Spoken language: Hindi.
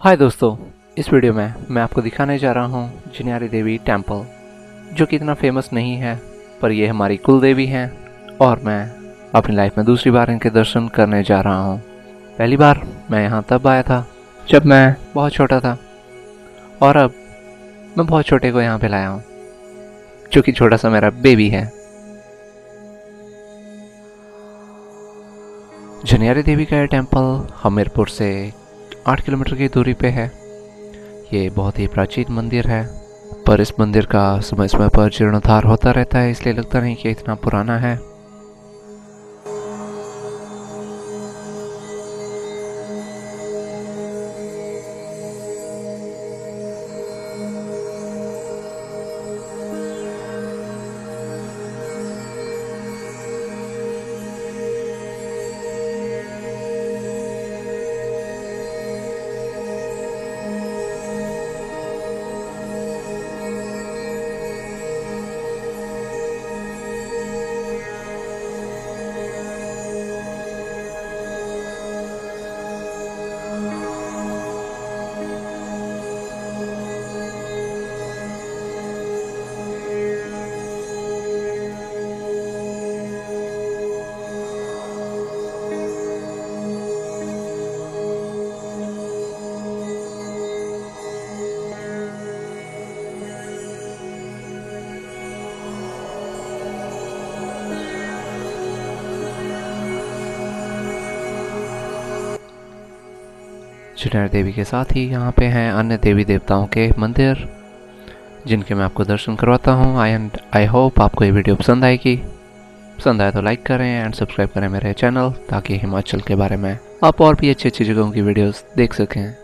हाय दोस्तों, इस वीडियो में मैं आपको दिखाने जा रहा हूँ जिन्यारी देवी टेंपल जो कि इतना फ़ेमस नहीं है, पर ये हमारी कुल देवी हैं और मैं अपनी लाइफ में दूसरी बार इनके दर्शन करने जा रहा हूँ। पहली बार मैं यहाँ तब आया था, जब मैं बहुत छोटा था और अब मैं बहुत छोटे को यहाँ पे लाया हूँ, जो कि छोटा सा मेरा बेबी है। जनियारी देवी का ये टेंपल हमीरपुर से आठ किलोमीटर की दूरी पे है। ये बहुत ही प्राचीन मंदिर है, पर इस मंदिर का समय समय पर जीर्णोद्धार होता रहता है, इसलिए लगता नहीं कि इतना पुराना है। चुनैर देवी के साथ ही यहाँ पे हैं अन्य देवी देवताओं के मंदिर, जिनके मैं आपको दर्शन करवाता हूँ। आई एंड आई होप आपको ये वीडियो पसंद आएगी। पसंद आए तो लाइक करें एंड सब्सक्राइब करें मेरे चैनल ताकि हिमाचल के बारे में आप और भी अच्छी अच्छी जगहों की वीडियोस देख सकें।